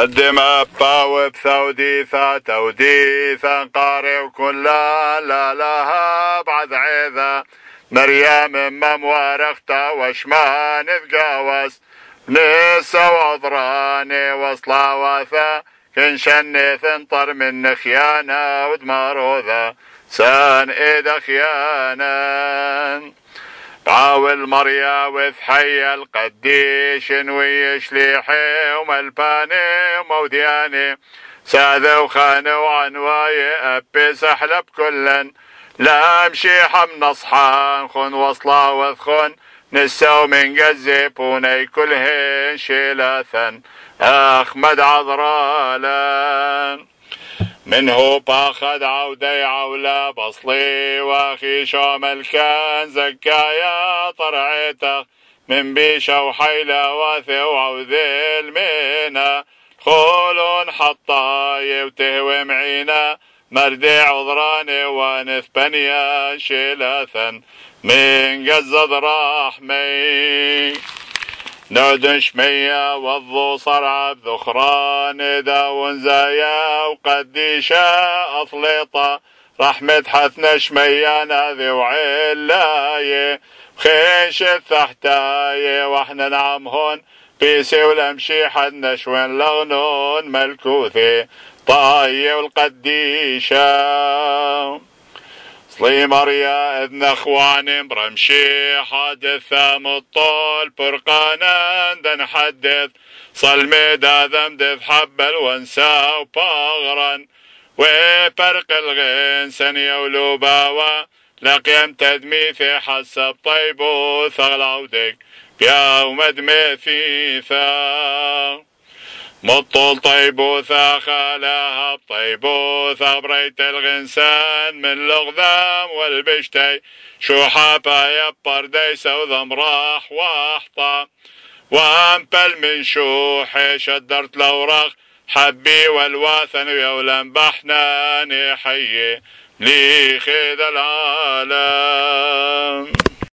قدم باوب ثوديثا توديثا قاري وكل لا لها بعد عيذا. مريم مم ورختا وشمان ذقاوس نسا وضراني وصلا وثا كن شني ثنطر من خيانة ودماروذا. سان إيد خيانة عاول مريا وثحي القديش ويش ليحي وملباني ومودياني. ساذا وخانة وعنواي أبي سحلب كلن. لا أمشي حم نصحان خن وصلا وثخن نساو من قزيبوني كلهن شيلاثا أخمد عذرالا. منه باخذ عودي عولا بصلي واخي شوم الكان زكايا طرعيته من بيشة وحيلة واثي وعوذي المينا خولون حطاي وتهوي معينا مردي عذراني وانث بنيا شيلاثا من قزد راحمي نودش مية وضو صرع بذخران داون زايا وقديشة أطليطة رحمة حثنا شمية ناذي وعلاية خيش الثحتاية وإحنا نعم هون. بيسي ولمشي حد نشوين لغنون ملكوثي. طاية والقديشة. صلي مريا إذن أخواني برمشي حادثة مطول برقانا حدث صل ميدا ذمدث حبل وانسى وباغرا وفرق الغين سنية ولوباوة لقيم تدميثي حسب طيبو ثغل عودك بيوم دميثيثا مطول طيبوثة خالها بطيبوثة بريت الغنسان من الغذام والبشتي. شو حابا يبر ديسة وذم راح واحطة. وامبل من شوحي شدرت الأوراق حبي والواثن ويولن بحناني حي لي خيد العالم.